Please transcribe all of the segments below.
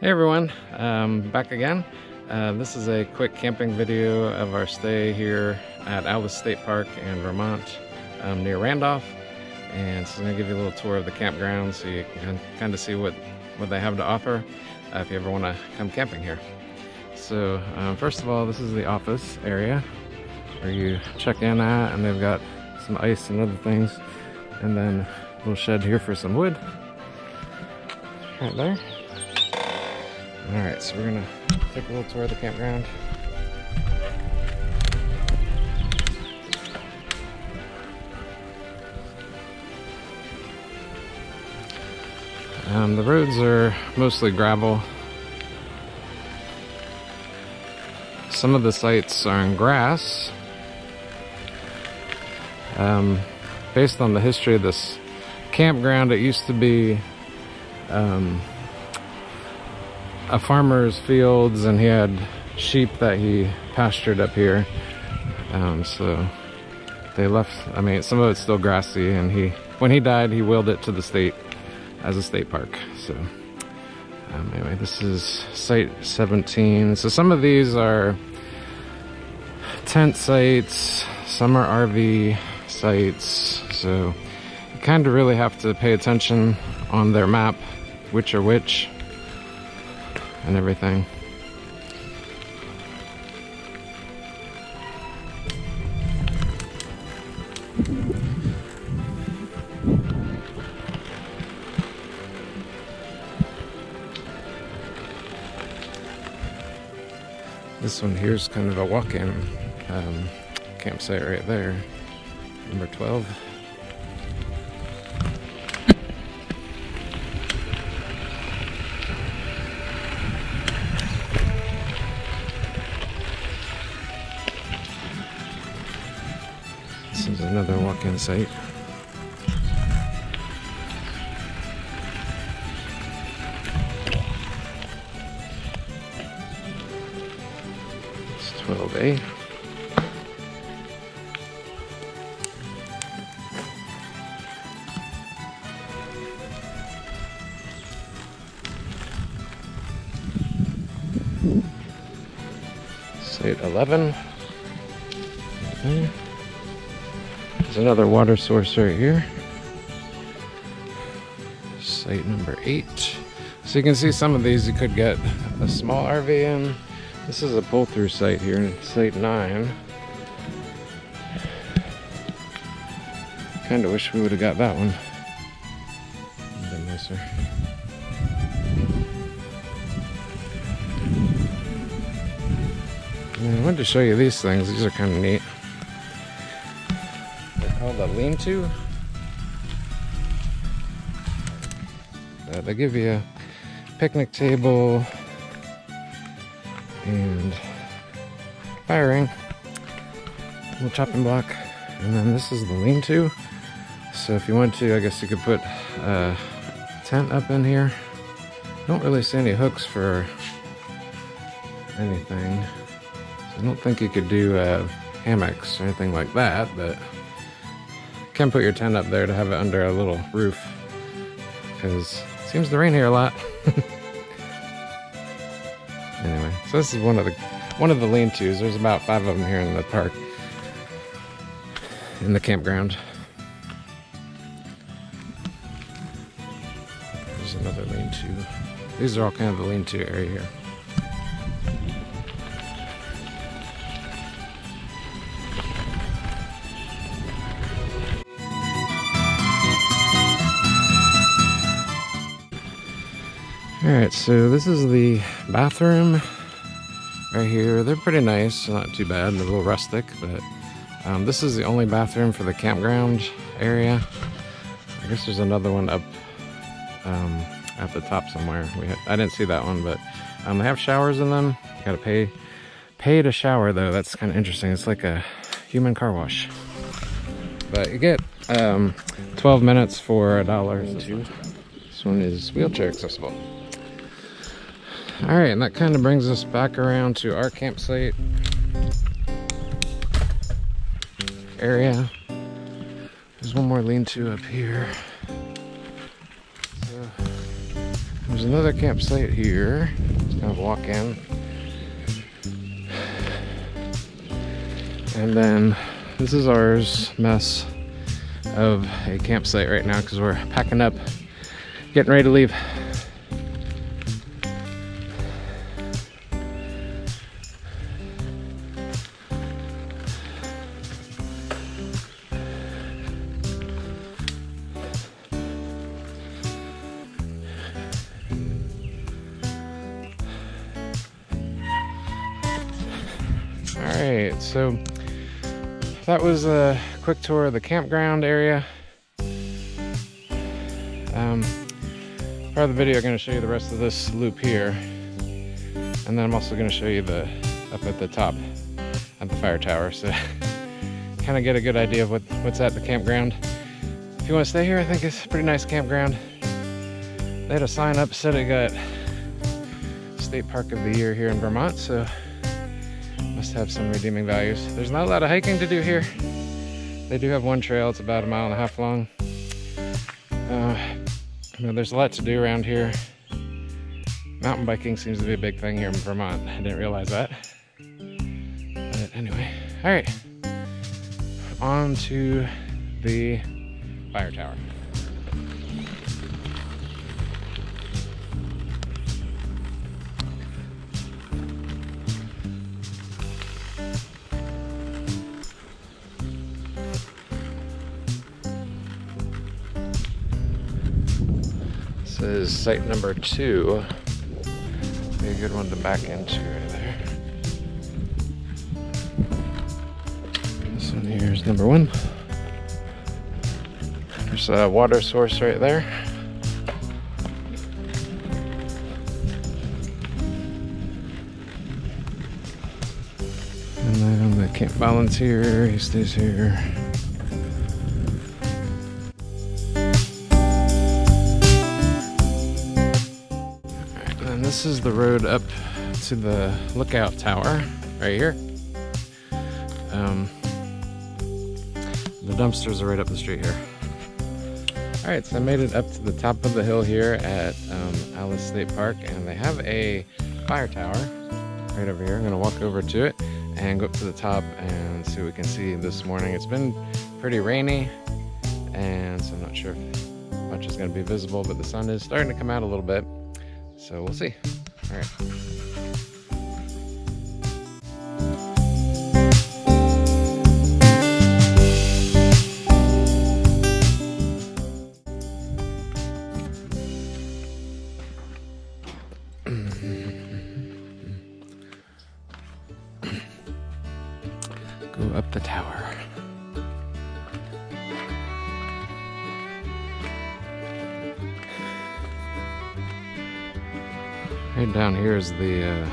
Hey everyone, um, back again. Uh, this is a quick camping video of our stay here at Allis State Park in Vermont um, near Randolph. And so I'm to give you a little tour of the campground so you can kind of see what, what they have to offer uh, if you ever want to come camping here. So um, first of all, this is the office area where you check in at and they've got some ice and other things. And then a little shed here for some wood. Right there. Alright, so we're gonna take a little tour of the campground. Um, the roads are mostly gravel. Some of the sites are in grass. Um, based on the history of this campground, it used to be um, a farmer's fields and he had sheep that he pastured up here. Um, so they left, I mean, some of it's still grassy and he, when he died, he willed it to the state as a state park. So um, anyway, this is site 17. So some of these are tent sites, some are RV sites. So you kind of really have to pay attention on their map, which are which and everything. This one here is kind of a walk-in um, campsite right there, number 12. Another walk-in site. It's 12A. Site 11. Okay. There's another water source right here. Site number eight. So you can see some of these you could get a small RV in. This is a pull-through site here, in site nine. Kind of wish we would have got that one. Bit nicer. I wanted to show you these things. These are kind of neat a lean-to. They give you a picnic table and firing, little chopping block, and then this is the lean-to. So if you want to, I guess you could put a tent up in here. Don't really see any hooks for anything. So I don't think you could do uh, hammocks or anything like that, but can put your tent up there to have it under a little roof because it seems to rain here a lot. anyway, so this is one of the one of the lean-tos. There's about five of them here in the park, in the campground. There's another lean-to. These are all kind of the lean-to area here. Alright, so this is the bathroom right here. They're pretty nice, not too bad, They're a little rustic, but um, this is the only bathroom for the campground area. I guess there's another one up um, at the top somewhere. We I didn't see that one, but um, they have showers in them. You gotta pay pay to shower though. That's kind of interesting. It's like a human car wash. But you get um, 12 minutes for a dollar. This one is wheelchair accessible. All right, and that kind of brings us back around to our campsite area. There's one more lean-to up here. So, There's another campsite here. Just kind of walk in. And then this is ours mess of a campsite right now because we're packing up, getting ready to leave. Right, so that was a quick tour of the campground area. Um, part of the video, I'm going to show you the rest of this loop here, and then I'm also going to show you the up at the top at the fire tower, so kind of get a good idea of what what's at the campground. If you want to stay here, I think it's a pretty nice campground. They had a sign up said it got State Park of the Year here in Vermont, so must have some redeeming values. There's not a lot of hiking to do here. They do have one trail, it's about a mile and a half long. Uh, there's a lot to do around here. Mountain biking seems to be a big thing here in Vermont. I didn't realize that. But anyway, all right. On to the fire tower. Site number two. Be a good one to back into right there. This one here is number one. There's a water source right there. And then the camp volunteer, he stays here. This is the road up to the lookout tower right here. Um, the dumpsters are right up the street here. All right, so I made it up to the top of the hill here at um, Allis State Park, and they have a fire tower right over here. I'm gonna walk over to it and go up to the top and see what we can see this morning. It's been pretty rainy, and so I'm not sure if much is gonna be visible, but the sun is starting to come out a little bit. So we'll see. All right. Right down here is the uh,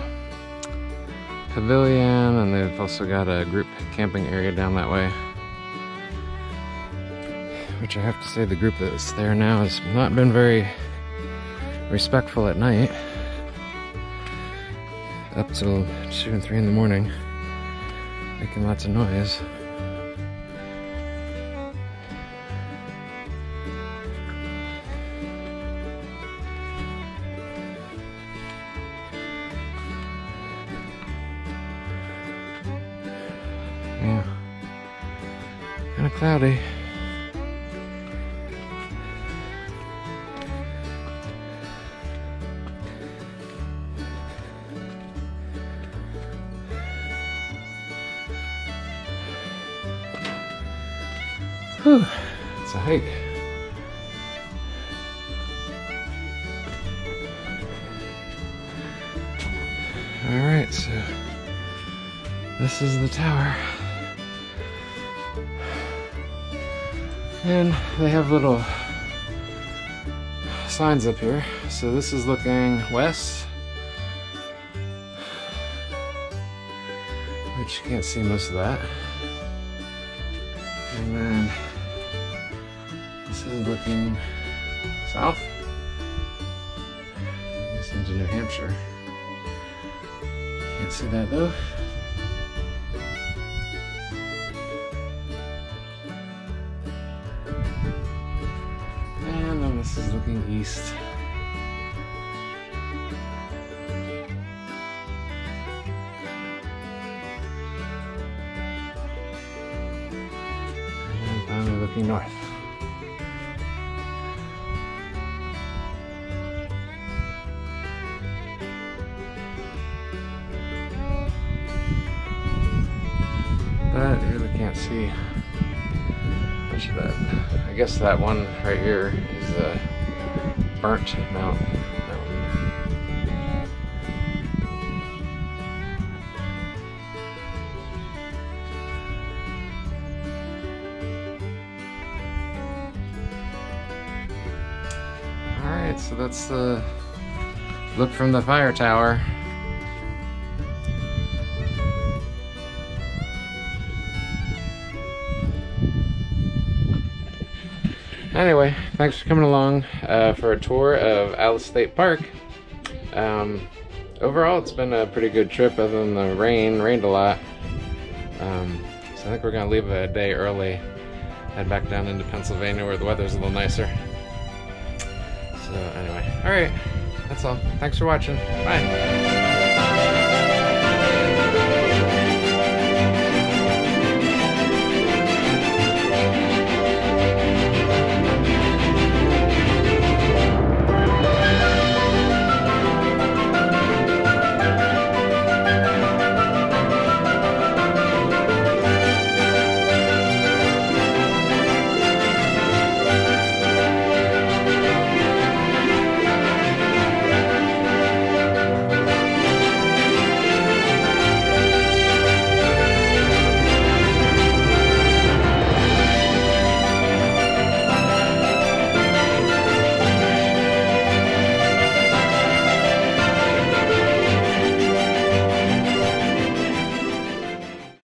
pavilion, and they've also got a group camping area down that way. Which I have to say, the group that's there now has not been very respectful at night. Up till 2 and 3 in the morning, making lots of noise. Cloudy. Whew. It's a hike. All right, so this is the tower. And they have little signs up here. So this is looking west. Which you can't see most of that. And then this is looking south. I guess into New Hampshire. Can't see that though. looking east. And finally looking north. But I really can't see much of that. I guess that one right here is the burnt mount mountain. Alright, so that's the look from the fire tower. Anyway, thanks for coming along uh, for a tour of Allis State Park. Um, overall, it's been a pretty good trip other than the rain. Rained a lot. Um, so I think we're going to leave a day early. Head back down into Pennsylvania where the weather's a little nicer. So anyway, alright. That's all. Thanks for watching. Bye.